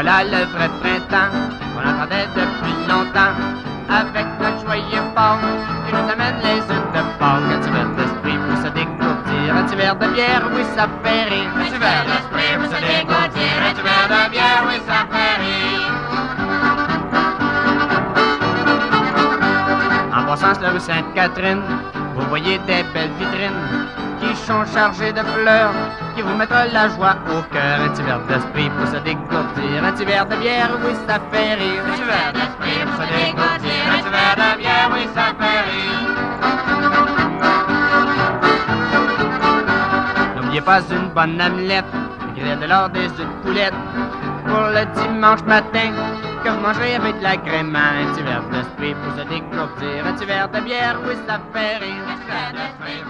voilà le vrai printemps qu'on attendait depuis longtemps. Avec notre joyeux port qui nous amène les œufs de porc. Un petit verre d'esprit pour se dégourdir. Un petit verre de bière, oui, ça fait rire. Un petit verre d'esprit pour se dégourdir. Un petit verre de bière, oui, ça fait rire. En passant la rue Sainte-Catherine, vous voyez des belles vitrines qui sont chargées de fleurs, qui vous mettent la joie au cœur. Un petit verre d'esprit pour se dégourdir, un petit verre de bière, oui, ça fait rire. Un petit verre d'esprit pour se dégourdir, un petit verre de bière, oui, ça fait rire. N'oubliez pas une bonne amelette, grille de l'or des œufs de poulette, pour le dimanche matin, que vous mangerez avec de l'agrément. Un petit verre d'esprit pour se dégourdir, un petit verre de bière, oui, ça fait rire. Un petit verre